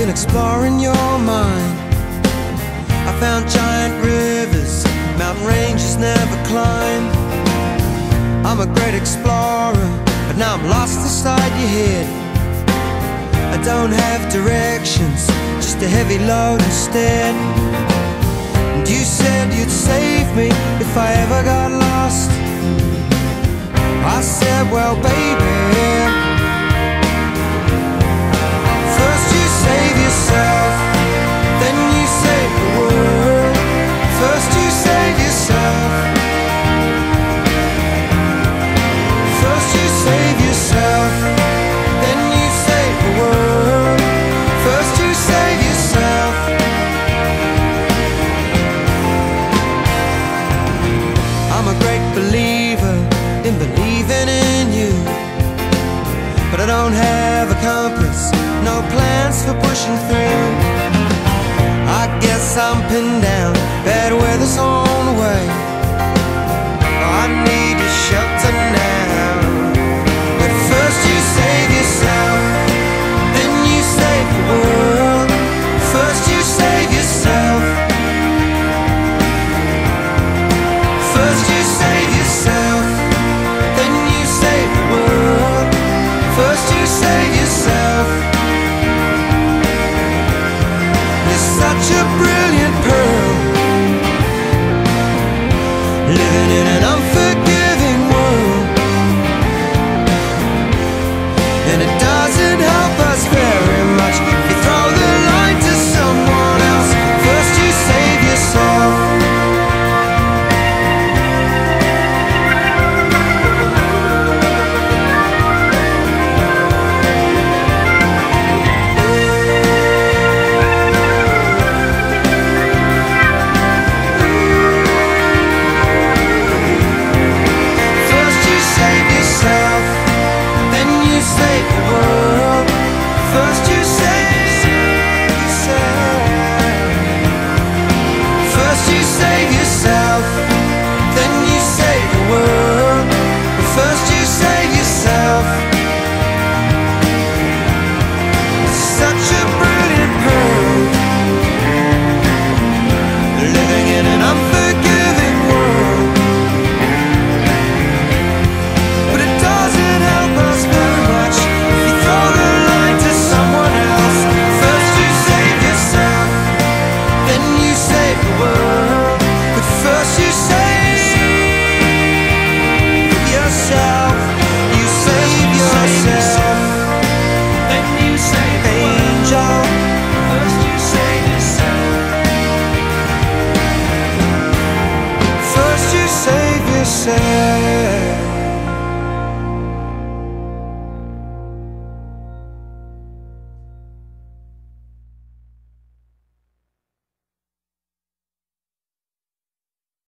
been exploring your mind. I found giant rivers, mountain ranges never climbed. I'm a great explorer, but now I'm lost inside your head. I don't have directions, just a heavy load instead. And you said you'd save me if I ever got lost. I said, well, baby. Don't have a compass, no plans for pushing through. First you save then you save the world. But first you save yourself, you save yourself, then you save angel. First you save yourself. First you save yourself.